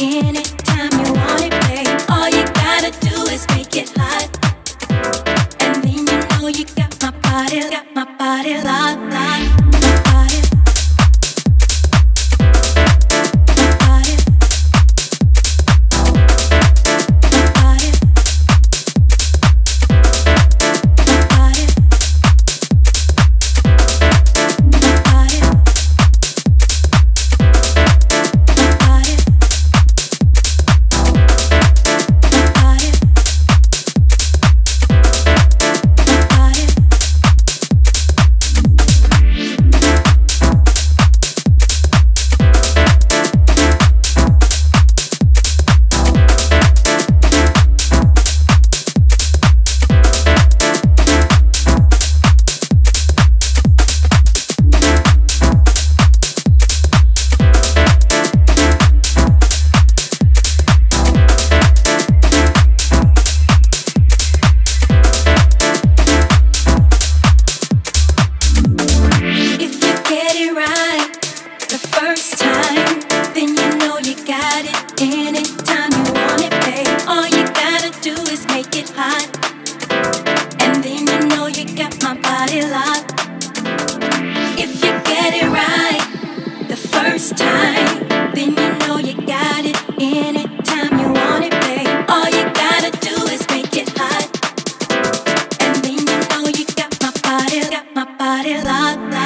in it. realidad.